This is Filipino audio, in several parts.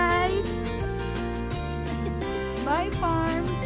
guys. Bye, farm.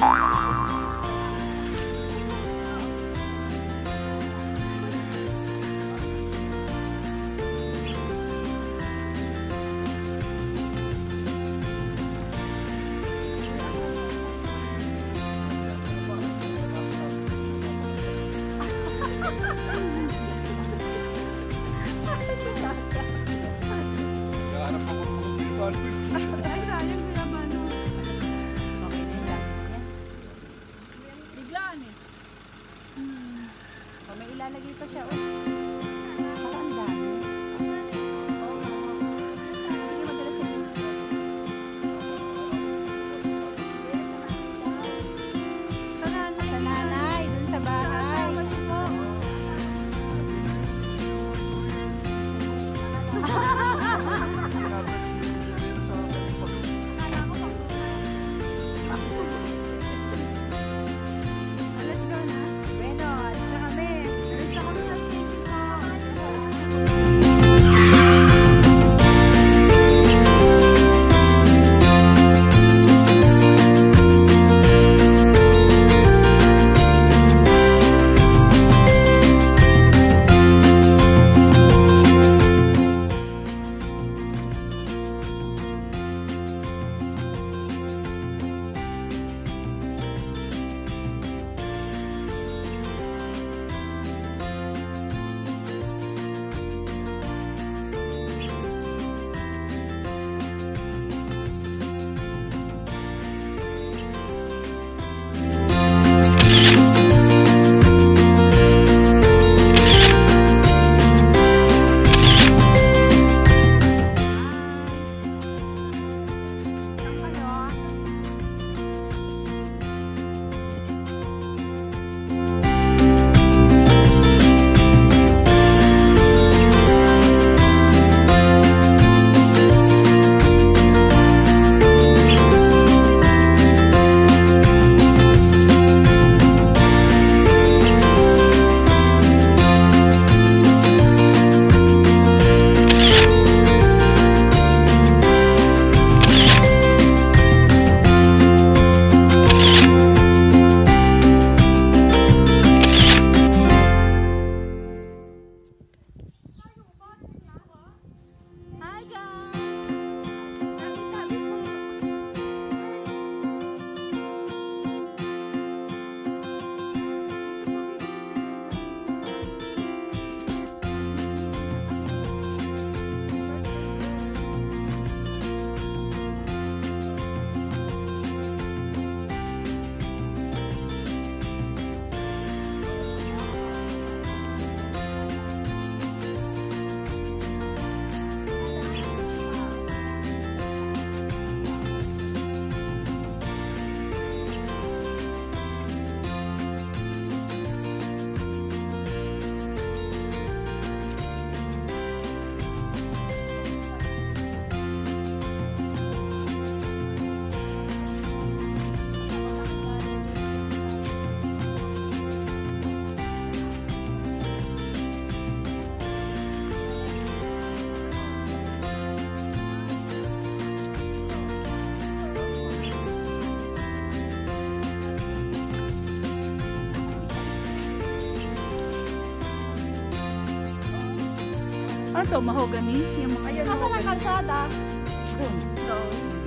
Oh, to, mahogany? Yung mga Ayun, Nasaan ang kalsada? Doon. doon.